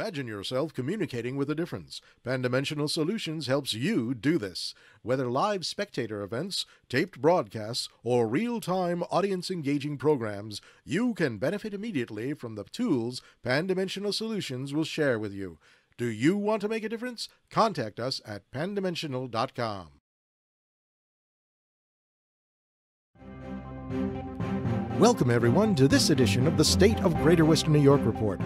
Imagine yourself communicating with a difference. Pandimensional Solutions helps you do this. Whether live spectator events, taped broadcasts, or real time audience engaging programs, you can benefit immediately from the tools Pandimensional Solutions will share with you. Do you want to make a difference? Contact us at pandimensional.com. Welcome, everyone, to this edition of the State of Greater Western New York Report.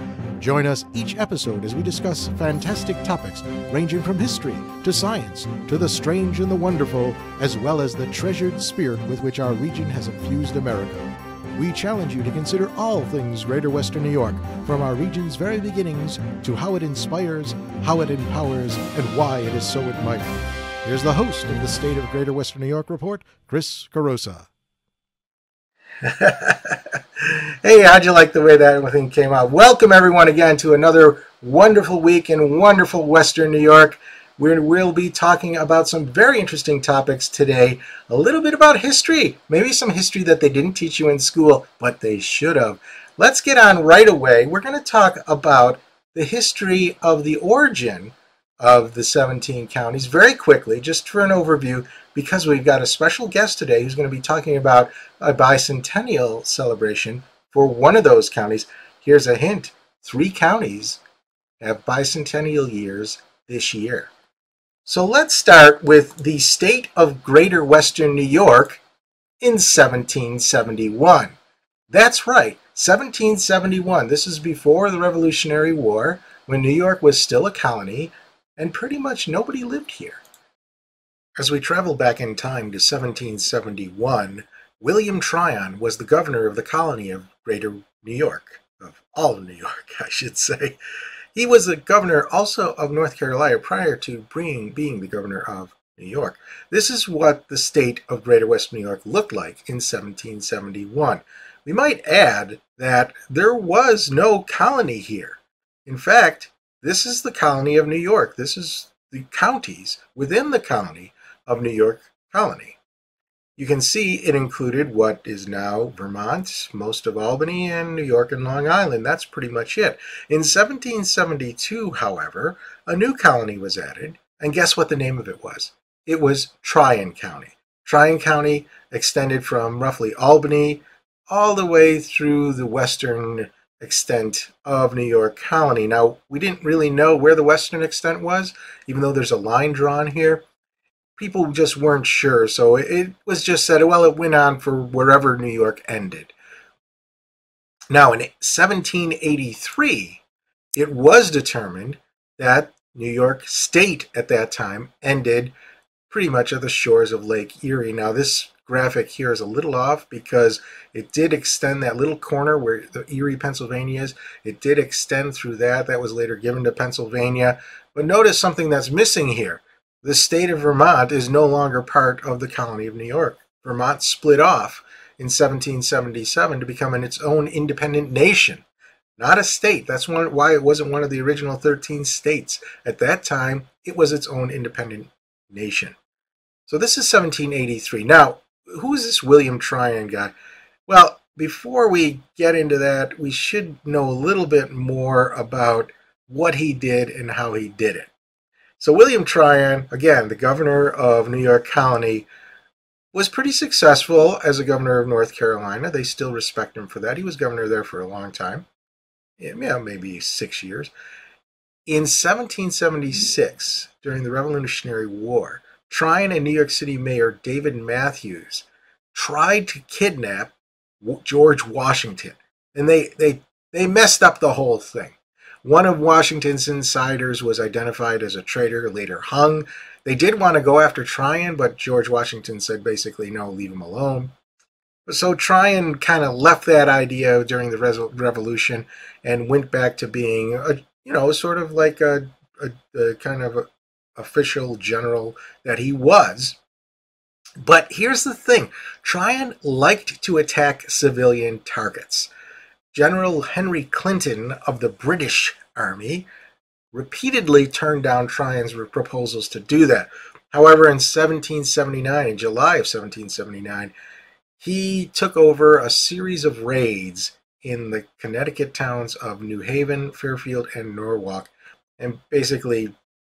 Join us each episode as we discuss fantastic topics ranging from history to science to the strange and the wonderful, as well as the treasured spirit with which our region has infused America. We challenge you to consider all things Greater Western New York, from our region's very beginnings to how it inspires, how it empowers, and why it is so admired. Here's the host of the State of Greater Western New York Report, Chris Carosa. hey, how'd you like the way that thing came out? Welcome, everyone, again to another wonderful week in wonderful Western New York. We will be talking about some very interesting topics today. A little bit about history, maybe some history that they didn't teach you in school, but they should have. Let's get on right away. We're going to talk about the history of the origin of the 17 counties very quickly, just for an overview, because we've got a special guest today who's going to be talking about a bicentennial celebration for one of those counties. Here's a hint three counties have bicentennial years this year. So let's start with the state of Greater Western New York in 1771. That's right, 1771. This is before the Revolutionary War, when New York was still a colony and pretty much nobody lived here. As we travel back in time to 1771, William Tryon was the governor of the colony of Greater New York, of all New York, I should say. He was the governor also of North Carolina prior to being, being the governor of New York. This is what the state of Greater West New York looked like in 1771. We might add that there was no colony here. In fact, this is the colony of New York. This is the counties within the county of New York Colony. You can see it included what is now Vermont, most of Albany, and New York and Long Island. That's pretty much it. In 1772, however, a new colony was added, and guess what the name of it was? It was Tryon County. Tryon County extended from roughly Albany all the way through the western extent of New York Colony. Now, we didn't really know where the western extent was, even though there's a line drawn here. People just weren't sure, so it was just said, well, it went on for wherever New York ended. Now, in 1783, it was determined that New York State at that time ended pretty much at the shores of Lake Erie. Now, this graphic here is a little off because it did extend that little corner where the Erie, Pennsylvania is. It did extend through that. That was later given to Pennsylvania. But notice something that's missing here. The state of Vermont is no longer part of the colony of New York. Vermont split off in 1777 to become its own independent nation, not a state. That's one, why it wasn't one of the original 13 states. At that time, it was its own independent nation. So this is 1783. Now, who is this William Tryon guy? Well, before we get into that, we should know a little bit more about what he did and how he did it. So, William Tryon, again, the governor of New York Colony, was pretty successful as a governor of North Carolina. They still respect him for that. He was governor there for a long time, yeah, maybe six years. In 1776, during the Revolutionary War, Tryon and New York City Mayor David Mathews tried to kidnap George Washington, and they they they messed up the whole thing. One of Washington's insiders was identified as a traitor, later hung. They did want to go after Tryon, but George Washington said basically, no, leave him alone. So Tryon kind of left that idea during the revolution and went back to being, a, you know, sort of like a, a, a kind of a official general that he was. But here's the thing Tryon liked to attack civilian targets. General Henry Clinton of the British Army repeatedly turned down Tryon's proposals to do that. However, in 1779, in July of 1779, he took over a series of raids in the Connecticut towns of New Haven, Fairfield, and Norwalk, and basically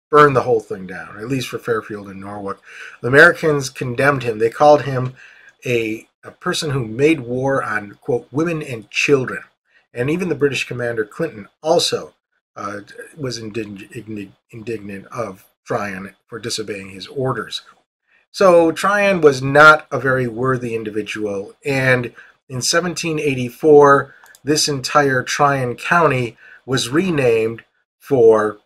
burned the whole thing down, at least for Fairfield and Norwalk. The Americans condemned him. They called him a, a person who made war on, quote, women and children. And even the British commander Clinton also uh, was indig- indignant of Tryon for disobeying his orders. So Tryon was not a very worthy individual, and in 1784, this entire Tryon County was renamed for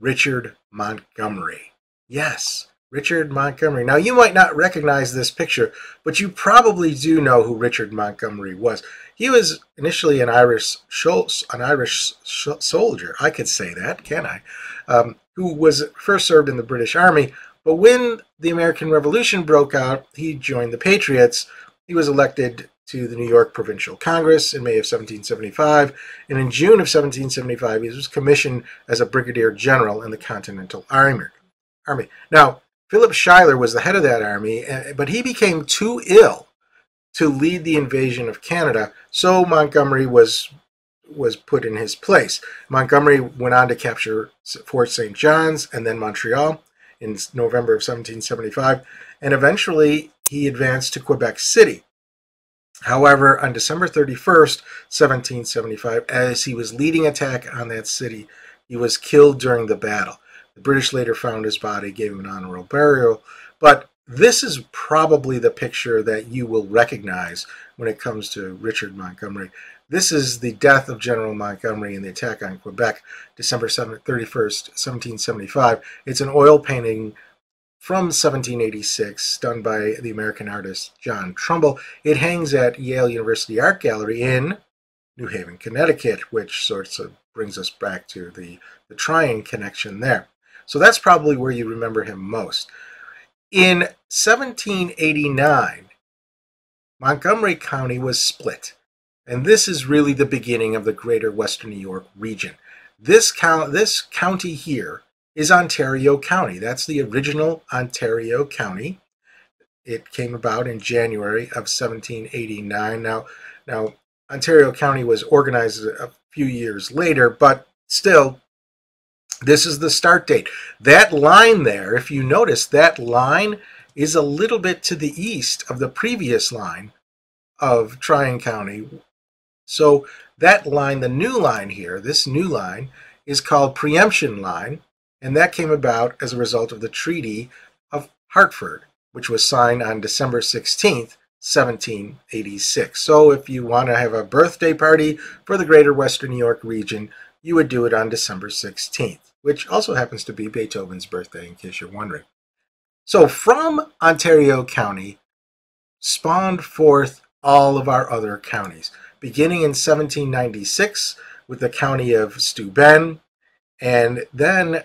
Richard Montgomery. Yes, Richard Montgomery. Now, you might not recognize this picture, but you probably do know who Richard Montgomery was. He was initially an Irish an Irish soldier. I could say that, can I? Um, who was first served in the British Army. But when the American Revolution broke out, he joined the Patriots. He was elected to the New York Provincial Congress in May of 1775, and in June of 1775 he was commissioned as a brigadier general in the Continental Army. Army. Now, Philip Schuyler was the head of that army, eh, but he became too ill to lead the invasion of Canada, so Montgomery was was put in his place. Montgomery went on to capture Fort St. John's and then Montreal in November of 1775, and eventually he advanced to Quebec City. However, on December 31st, 1775, as he was leading attack on that city, he was killed during the battle. The British later found his body, gave him an honorable burial, but this is probably the picture that you will recognize when it comes to Richard Montgomery. This is the death of General Montgomery in the attack on Quebec, December 31st, 1775. It's an oil painting from 1786, done by the American artist John Trumbull. It hangs at Yale University Art Gallery in New Haven, Connecticut, which sort of brings us back to the, the Tryon connection there. So that's probably where you remember him most. In 1789, Montgomery County was split, and this is really the beginning of the greater Western New York region. This, count, this county here is Ontario County. That's the original Ontario County. It came about in January of 1789. Now, now Ontario County was organized a few years later, but still, this is the start date. That line there, if you notice, that line is a little bit to the east of the previous line of Tryon County. So that line, the new line here, this new line, is called preemption line and that came about as a result of the Treaty of Hartford, which was signed on December 16th, 1786. So if you want to have a birthday party for the greater Western New York region, you would do it on December 16th, which also happens to be Beethoven's birthday, in case you're wondering. So from Ontario County spawned forth all of our other counties, beginning in 1796 with the county of Steuben, and then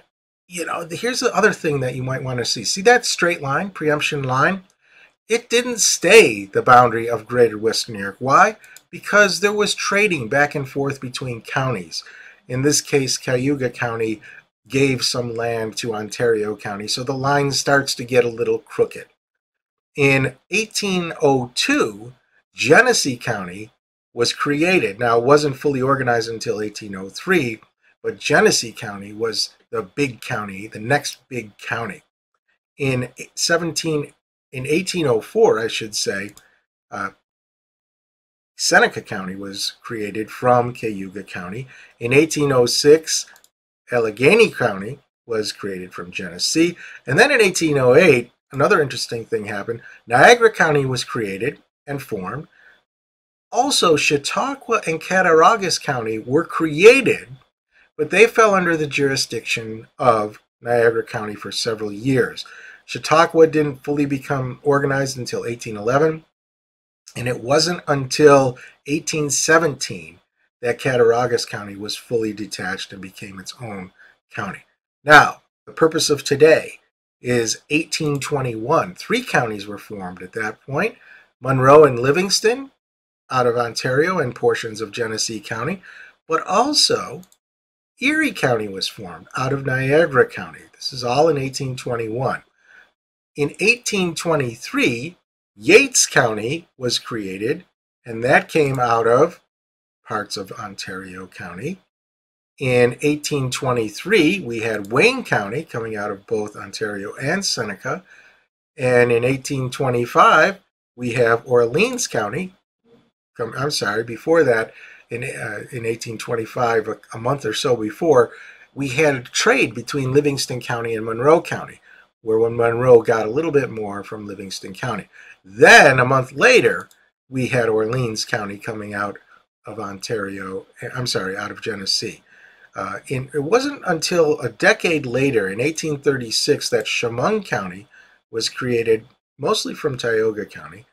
you know, here's the other thing that you might want to see. See that straight line, preemption line? It didn't stay the boundary of Greater Western New York. Why? Because there was trading back and forth between counties. In this case, Cayuga County gave some land to Ontario County, so the line starts to get a little crooked. In 1802, Genesee County was created. Now, it wasn't fully organized until 1803, but Genesee County was the big county, the next big county. In 17, in 1804, I should say, uh, Seneca County was created from Cayuga County. In 1806, Allegany County was created from Genesee. And then in 1808, another interesting thing happened. Niagara County was created and formed. Also, Chautauqua and Cattaraugus County were created but they fell under the jurisdiction of Niagara County for several years. Chautauqua didn't fully become organized until 1811, and it wasn't until 1817 that Cattaraugus County was fully detached and became its own county. Now, the purpose of today is 1821. Three counties were formed at that point Monroe and Livingston out of Ontario and portions of Genesee County, but also Erie County was formed out of Niagara County. This is all in 1821. In 1823, Yates County was created and that came out of parts of Ontario County. In 1823, we had Wayne County coming out of both Ontario and Seneca. And in 1825, we have Orleans County. I'm sorry, before that, in, uh, in 1825, a, a month or so before, we had a trade between Livingston County and Monroe County, where when Monroe got a little bit more from Livingston County. Then, a month later, we had Orleans County coming out of Ontario, I'm sorry, out of Genesee. Uh, in, it wasn't until a decade later, in 1836, that Chemung County was created, mostly from Tioga County.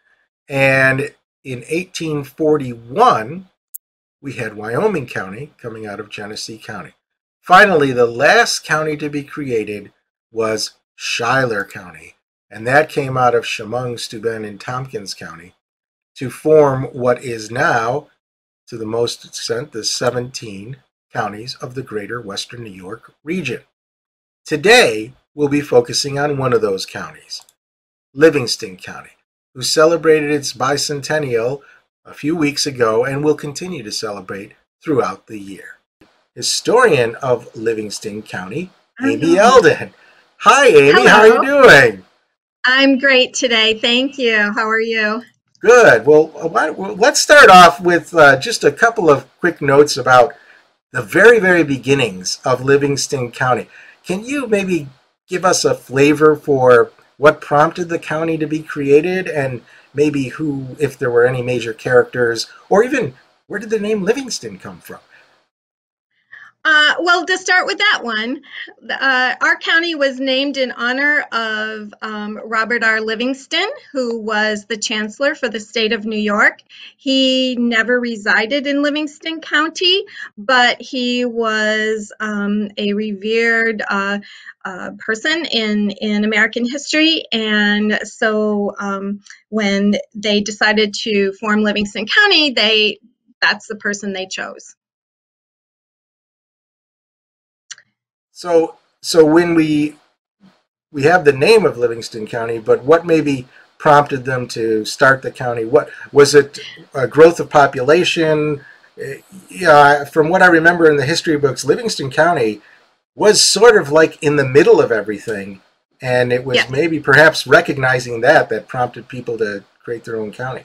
And in 1841, we had Wyoming County coming out of Genesee County. Finally, the last county to be created was Schuyler County, and that came out of Chemung, Steuben, and Tompkins County to form what is now, to the most extent, the 17 counties of the greater Western New York region. Today, we'll be focusing on one of those counties, Livingston County, who celebrated its bicentennial a few weeks ago and will continue to celebrate throughout the year. Historian of Livingston County, Amie Alden. Hi, Amie. Hello. How are you doing? I'm great today. Thank you. How are you? Good. Well, let's start off with uh, just a couple of quick notes about the very, very beginnings of Livingston County. Can you maybe give us a flavor for what prompted the county to be created and maybe who, if there were any major characters, or even where did the name Livingston come from? Uh, well, to start with that one, uh, our county was named in honor of um, Robert R. Livingston, who was the chancellor for the state of New York. He never resided in Livingston County, but he was um, a revered uh, uh person in, in American history. And so um, when they decided to form Livingston County, they that's the person they chose. So, so when we we have the name of Livingston County, but what maybe prompted them to start the county? What was it? A growth of population? Yeah, from what I remember in the history books, Livingston County was sort of like in the middle of everything, and it was yeah. maybe perhaps recognizing that that prompted people to create their own county.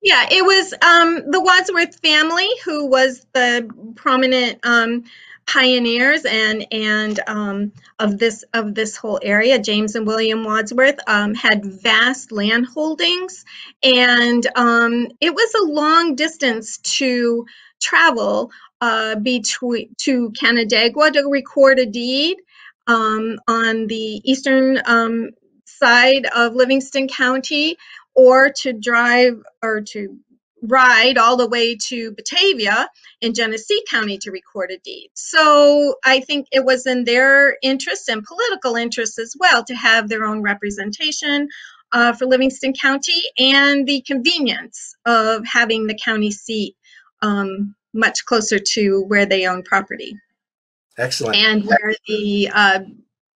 Yeah, it was um, the Wadsworth family who was the prominent um, pioneers and and um, of this of this whole area. James and William Wadsworth um, had vast land holdings, and um, it was a long distance to travel uh, between to Canandaigua to record a deed um, on the eastern um, side of Livingston County, or to drive or to ride all the way to Batavia in Genesee County to record a deed. So I think it was in their interest and political interest as well to have their own representation uh, for Livingston County and the convenience of having the county seat um, much closer to where they own property. Excellent. And where the uh,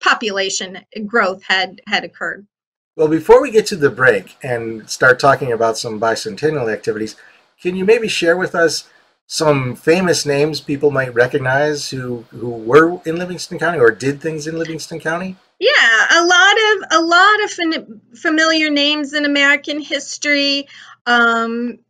population growth had had occurred. Well, before we get to the break and start talking about some bicentennial activities, can you maybe share with us some famous names people might recognize who who were in Livingston County or did things in Livingston County? Yeah, a lot of a lot of familiar names in American history. Um,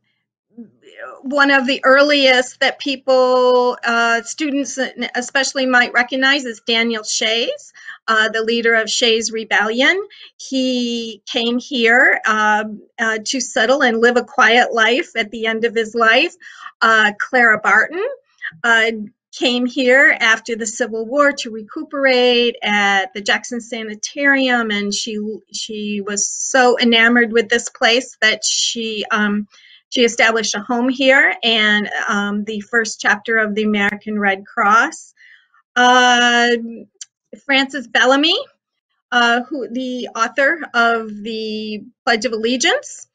one of the earliest that people, uh, students especially, might recognize is Daniel Shays uh, the leader of Shays Rebellion. He came here uh, uh, to settle and live a quiet life at the end of his life. Uh, Clara Barton uh, came here after the Civil War to recuperate at the Jackson Sanitarium, and she she was so enamored with this place that she um, she established a home here and um, the first chapter of the American Red Cross. Uh, Francis Bellamy, uh, who the author of the Pledge of Allegiance,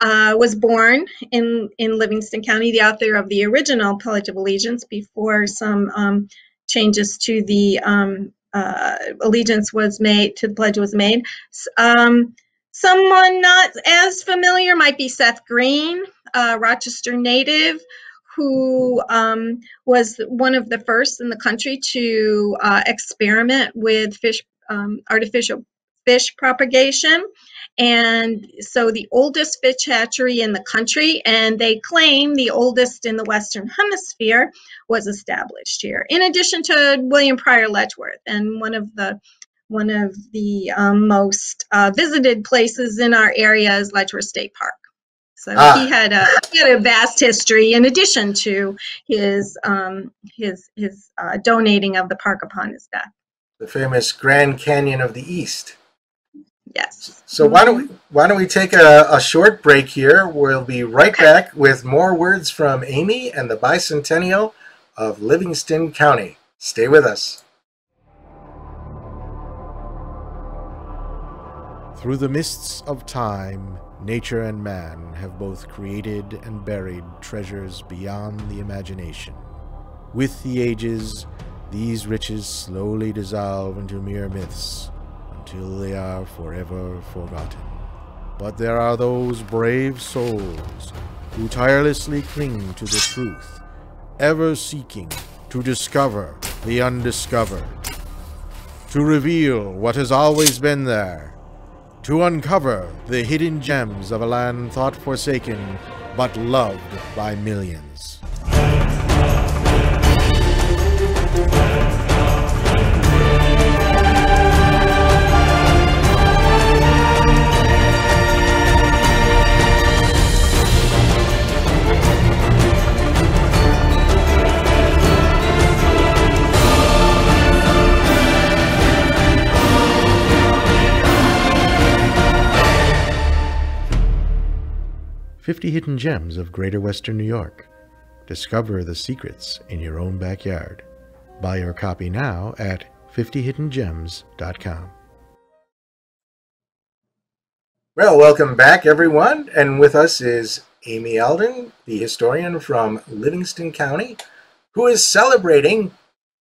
uh, was born in in Livingston County. The author of the original Pledge of Allegiance before some um, changes to the um, uh, allegiance was made to the pledge was made. Um, Someone not as familiar might be Seth Green, a Rochester native who um, was one of the first in the country to uh, experiment with fish um, artificial fish propagation. And so the oldest fish hatchery in the country, and they claim the oldest in the Western Hemisphere, was established here. In addition to William Pryor Letchworth, and one of the one of the um, most uh, visited places in our area is Letchworth State Park. So ah. he had a he had a vast history in addition to his um, his his uh, donating of the park upon his death. The famous Grand Canyon of the East. Yes. So why don't we why don't we take a, a short break here? We'll be right okay. back with more words from Amie and the bicentennial of Livingston County. Stay with us. Through the mists of time, nature and man have both created and buried treasures beyond the imagination. With the ages, these riches slowly dissolve into mere myths until they are forever forgotten. But there are those brave souls who tirelessly cling to the truth, ever seeking to discover the undiscovered, to reveal what has always been there to uncover the hidden gems of a land thought forsaken but loved by millions. 50 Hidden Gems of Greater Western New York. Discover the secrets in your own backyard. Buy your copy now at 50hiddengems.com. Well, welcome back, everyone. And with us is Amie Alden, the historian from Livingston County, who is celebrating,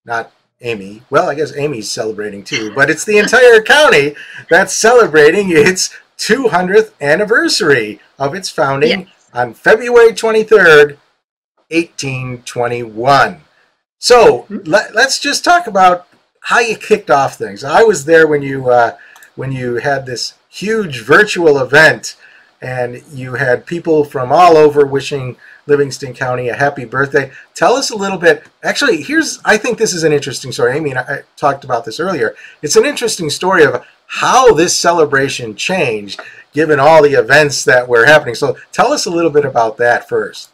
not Amie, well, I guess Amie's celebrating too, but it's the entire county that's celebrating its 200th anniversary of its founding yes. on February 23rd, 1821. So mm-hmm. let, us just talk about how you kicked off things. I was there when you uh, when you had this huge virtual event, and you had people from all over wishing Livingston County a happy birthday. Tell us a little bit. Actually, here's I think this is an interesting story. Amie and I talked about this earlier. It's an interesting story of how this celebration changed given all the events that were happening. So tell us a little bit about that first.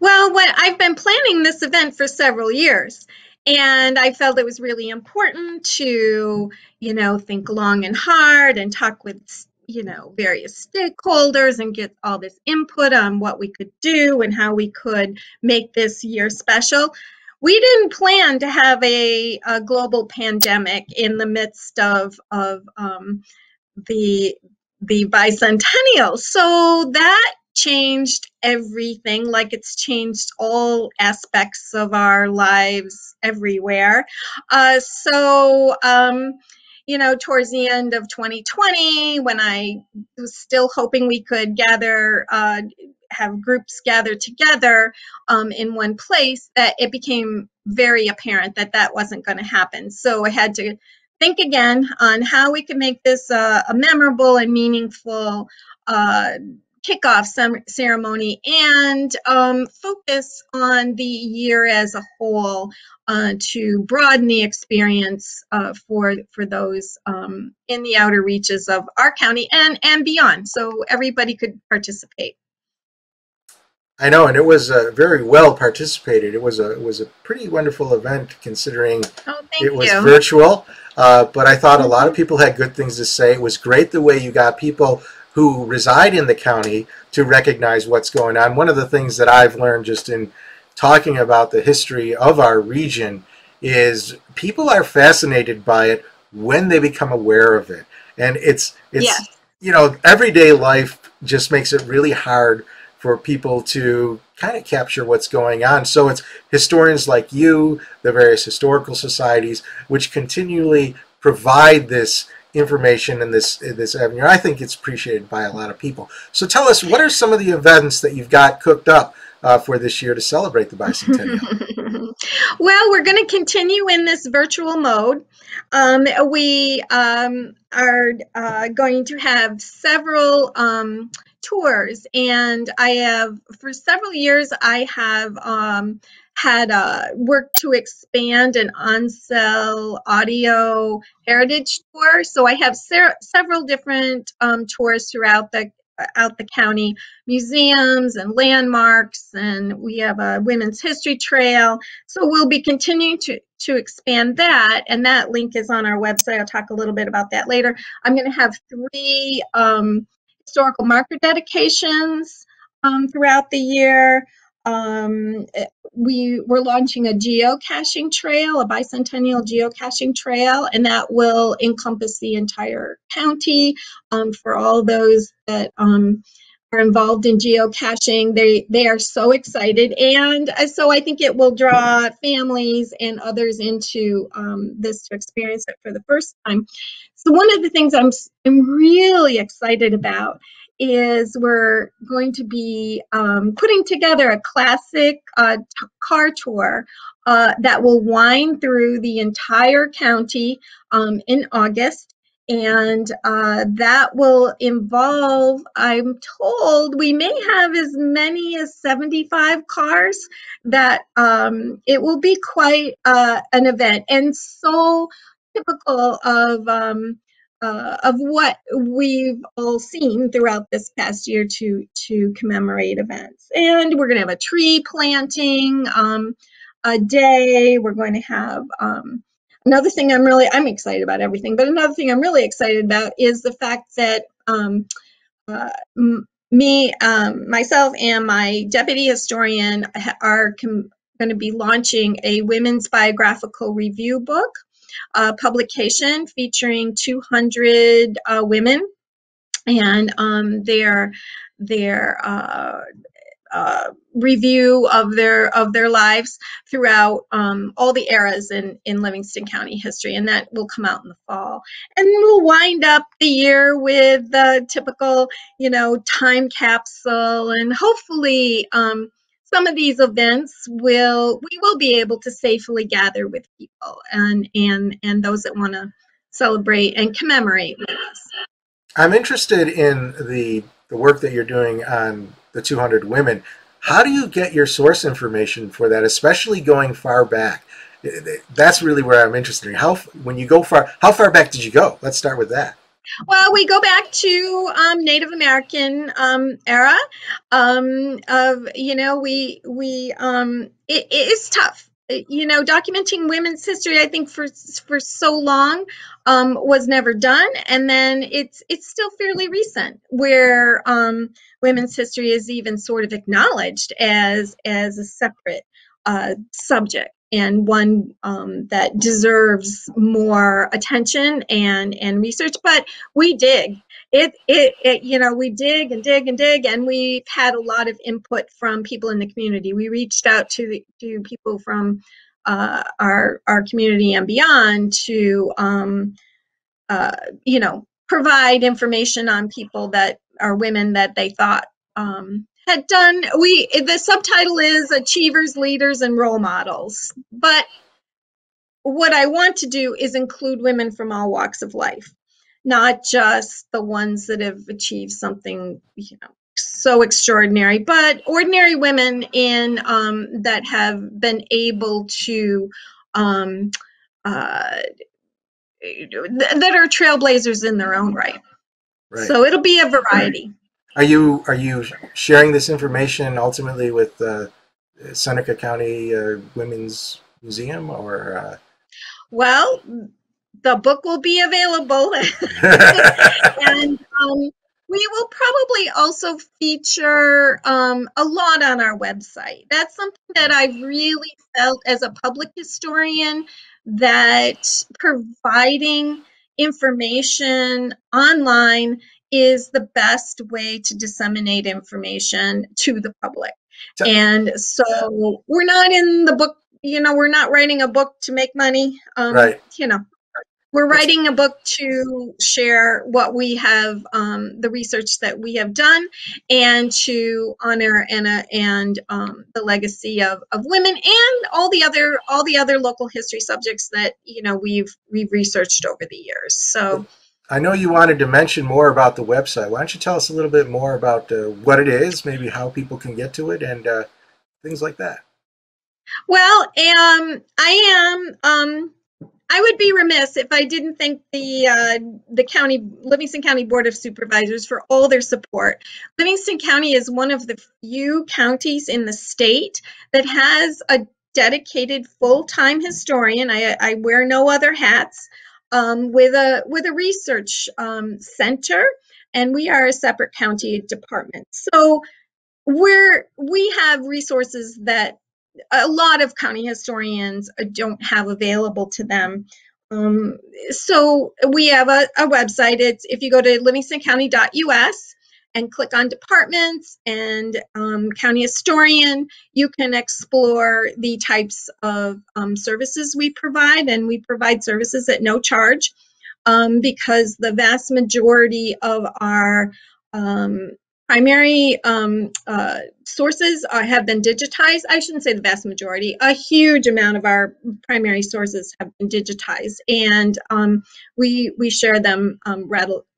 Well, what I've been planning this event for several years. And I felt it was really important to, you know, think long and hard and talk with, you know, various stakeholders and get all this input on what we could do and how we could make this year special we didn't plan to have a, a global pandemic in the midst of of um, the the bicentennial. So that changed everything, like it's changed all aspects of our lives everywhere. Uh, so, um, you know, towards the end of 2020, when I was still hoping we could gather, uh, have groups gather together um, in one place, that it became very apparent that that wasn't going to happen. So I had to think again on how we could make this uh, a memorable and meaningful uh, kickoff ceremony and um, focus on the year as a whole uh, to broaden the experience uh, for for those um, in the outer reaches of our county and and beyond, so everybody could participate. I know, and it was uh, very well participated. It was a it was a pretty wonderful event considering oh, it was you. virtual. Uh, but I thought a lot of people had good things to say. It was great the way you got people who reside in the county to recognize what's going on. One of the things that I've learned just in talking about the history of our region is people are fascinated by it when they become aware of it, and it's it's yes. you know everyday life just makes it really hard for people to kind of capture what's going on. So it's historians like you, the various historical societies, which continually provide this information in this in this avenue. I think it's appreciated by a lot of people. So tell us, what are some of the events that you've got cooked up uh, for this year to celebrate the bicentennial? well, we're going to continue in this virtual mode. Um, we um, are uh, going to have several um, tours, and I have for several years I have um, had uh, worked to expand an on-sale audio heritage tour. So I have ser- several different um, tours throughout the out the county museums and landmarks and we have a women's history trail. So we'll be continuing to to expand that and that link is on our website. I'll talk a little bit about that later. I'm going to have three um, historical marker dedications um, throughout the year um, eh, we we're launching a geocaching trail, a bicentennial geocaching trail, and that will encompass the entire county um, for all those that um, are involved in geocaching. They they are so excited, and uh, so I think it will draw families and others into um, this to experience it for the first time. So one of the things I'm I'm really excited about is we're going to be um, putting together a classic uh, t- car tour uh, that will wind through the entire county um, in August. And uh, that will involve, I'm told, we may have as many as 75 cars, that um, it will be quite uh, an event and so typical of um, uh, of what we've all seen throughout this past year to to commemorate events. And we're going to have a tree planting um, a day. We're going to have um, another thing. I'm really I'm excited about everything, but another thing I'm really excited about is the fact that um, uh, me, um, myself, and my deputy historian are going to be launching a women's biographical review book uh, publication featuring 200 uh, women and um, their their uh, uh, review of their of their lives throughout um, all the eras in in Livingston County history, and that will come out in the fall. And we'll wind up the year with the typical, you know, time capsule, and hopefully um, some of these events will we will be able to safely gather with people and and and those that want to celebrate and commemorate with us. I'm interested in the the work that you're doing on the 200 women. How do you get your source information for that, especially going far back? That's really where I'm interested in. How when you go far, how far back did you go? Let's start with that. Well, we go back to um, Native American um, era um, of you know we we um, it, it is tough. You know, documenting women's history, I think for for so long um, was never done, and then it's it's still fairly recent where um, women's history is even sort of acknowledged as as a separate uh, subject and one um, that deserves more attention and and research. But we dig it, it, it. You know, we dig and dig and dig, and we've had a lot of input from people in the community. We reached out to to people from uh, our our community and beyond to um, uh, you know provide information on people that are women that they thought um, had done we the subtitle is achievers leaders and role models but what i want to do is include women from all walks of life not just the ones that have achieved something you know so extraordinary but ordinary women in um, that have been able to um, uh, that are trailblazers in their own right. right. So it'll be a variety. Are you are you sharing this information ultimately with the Seneca County uh, Women's Museum or? Uh... Well, the book will be available, and um, we will probably also feature um, a lot on our website. That's something that I've really felt as a public historian that providing information online is the best way to disseminate information to the public. And so we're not in the book, you know, we're not writing a book to make money. Um, right. You know, we're writing a book to share what we have, um, the research that we have done, and to honor Anna and um, the legacy of, of women and all the other all the other local history subjects that you know we've we've researched over the years. So. I know you wanted to mention more about the website. Why don't you tell us a little bit more about uh, what it is, maybe how people can get to it, and uh, things like that? Well, um, I am. Um, I would be remiss if I didn't thank the uh, the county Livingston County Board of Supervisors for all their support. Livingston County is one of the few counties in the state that has a dedicated full-time historian. I, I wear no other hats um, with a with a research um, center, and we are a separate county department. So we're we have resources that a lot of county historians don't have available to them. Um, so we have a, a, website. It's if you go to livingstoncounty.us and click on departments and um, county historian, you can explore the types of um, services we provide, and we provide services at no charge um, because the vast majority of our um, primary um, uh, sources are, have been digitized. I shouldn't say the vast majority. A huge amount of our primary sources have been digitized, and um, we we share them um,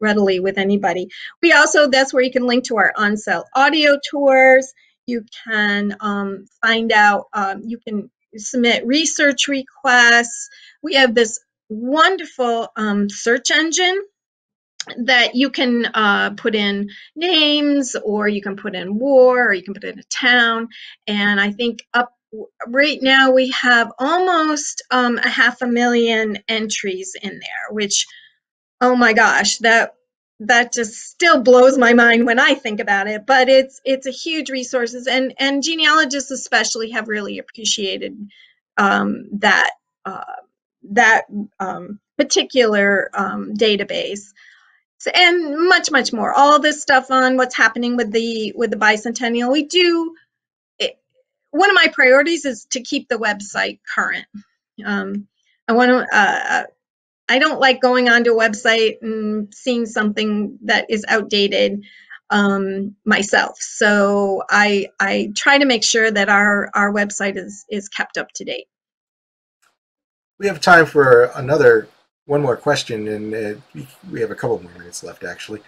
readily with anybody. We also that's where you can link to our on-sale audio tours. You can um, find out. Um, you can submit research requests. We have this wonderful um, search engine that you can uh, put in names or you can put in war or you can put in a town. And i think up right now we have almost um, a half a million entries in there which oh my gosh that that just still blows my mind when i think about it but it's it's a huge resources and and genealogists especially have really appreciated um, that uh, that um, particular um, database and much much more. All this stuff on what's happening with the with the bicentennial. We do it, one of my priorities is to keep the website current. Um, i want to uh, i don't like going onto a website and seeing something that is outdated um, myself. So i i try to make sure that our our website is is kept up to date. We have time for another one more question, and uh, we have a couple more minutes left, actually.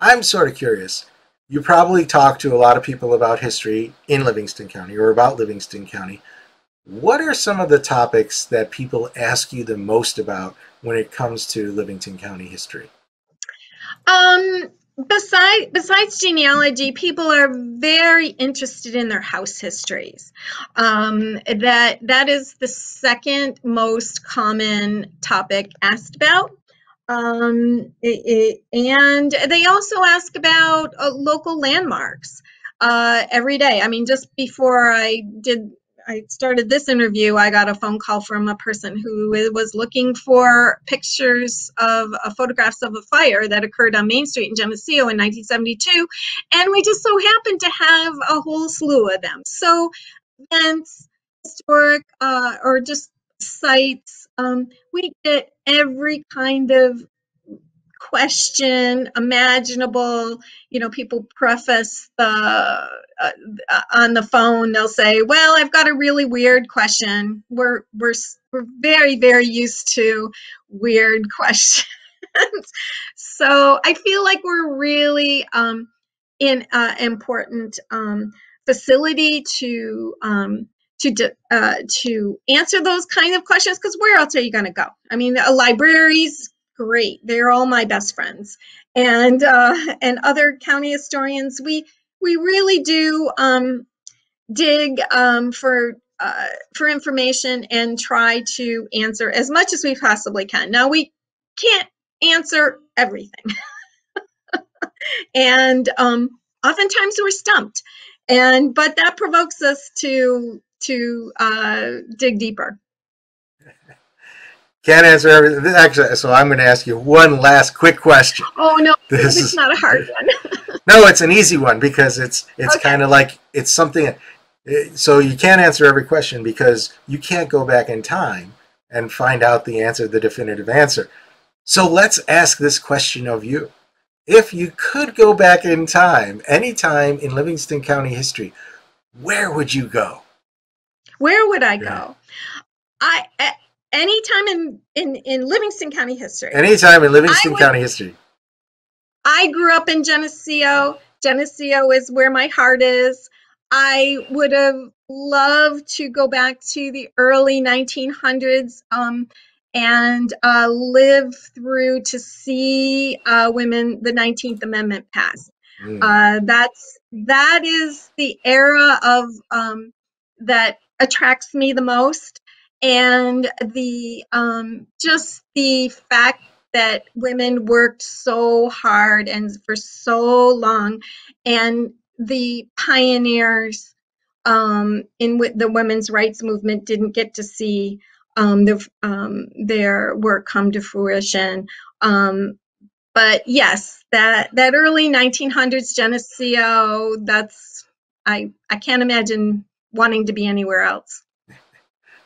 I'm sort of curious. You probably talk to a lot of people about history in Livingston County or about Livingston County. What are some of the topics that people ask you the most about when it comes to Livingston County history? Um, besides besides genealogy people are very interested in their house histories. Um, that that is the second most common topic asked about. Um, it, it, and they also ask about uh, local landmarks uh, every day. I mean just before i did I started this interview, I got a phone call from a person who was looking for pictures of uh, photographs of a fire that occurred on Main Street in Geneseo in 1972. And we just so happened to have a whole slew of them. So, events, historic, uh, or just sites, um, we get every kind of question imaginable. You know, people preface the uh, on the phone. They'll say, "Well, I've got a really weird question." We're we're we're very very used to weird questions. so I feel like we're really um, in uh, important um, facility to um, to uh, to answer those kind of questions because where else are you going to go? I mean, libraries great. They're all my best friends, and uh, and other county historians. We we really do um, dig um, for uh, for information and try to answer as much as we possibly can. Now we can't answer everything, and um, oftentimes we're stumped, and but that provokes us to to uh, dig deeper. Can't answer everything. Actually, so I'm going to ask you one last quick question. Oh no, this is not a hard one. no, it's an easy one because it's it's okay. kind of like it's something. Eh, so you can't answer every question because you can't go back in time and find out the answer, the definitive answer. So let's ask this question of you. If you could go back in time, any time in Livingston County history, where would you go? Where would I Yeah. go? I eh, a- any time in, in in Livingston County history. Any time in Livingston would- County history. I grew up in Geneseo. Geneseo is where my heart is. I would have loved to go back to the early 1900s um, and uh, live through to see uh, women the 19th Amendment passed. Mm. Uh, that's that is the era of um, that attracts me the most, and the um, just the fact that women worked so hard and for so long, and the pioneers um, in the women's rights movement didn't get to see um, the, um, their work come to fruition. Um, but yes, that that early 1900s Geneseo, that's I I can't imagine wanting to be anywhere else.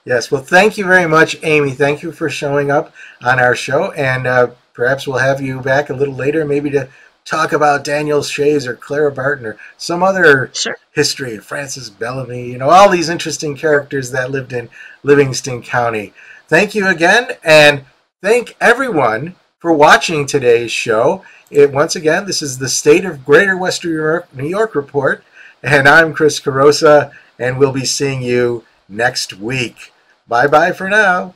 Yes, well, thank you very much, Amie. Thank you for showing up on our show, and uh, perhaps we'll have you back a little later, maybe to talk about Daniel Shays or Clara Barton or some other Sure. history, of Francis Bellamy, you know, all these interesting characters that lived in Livingston County. Thank you again, and thank everyone for watching today's show. It, once again, this is the State of Greater Western New York, New York Report, and I'm Chris Carosa, and we'll be seeing you next week. Bye bye for now.